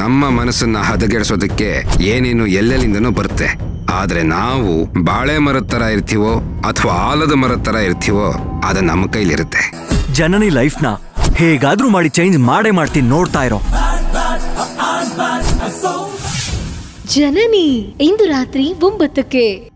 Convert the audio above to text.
ನಮ್ಮ ಮನಸ್ಸನ್ನ ಹದಗೆಡಿಸೋದಕ್ಕೆ ಏನೇನು ಎಲ್ಲೆಲ್ಲಿಂದನೂ ಬರುತ್ತೆ. ಆದ್ರೆ ನಾವು ಬಾಳೆ ಮರದ ತರ ಇರ್ತೀವೋ ಅಥವಾ ಆಲದ ಮರದ ತರ ಇರ್ತೀವೋ ಅದು ನಮ್ಮ ಕೈಲಿರುತ್ತೆ. ಜನನಿ ಲೈಫ್ನ ಹೇಗಾದ್ರೂ ಮಾಡಿ ಚೇಂಜ್ ಮಾಡೇ ಮಾಡ್ತೀನಿ ನೋಡ್ತಾ ಇರೋ. ಜನನಿ ಇಂದು ರಾತ್ರಿ ಒಂಬತ್ತಕ್ಕೆ.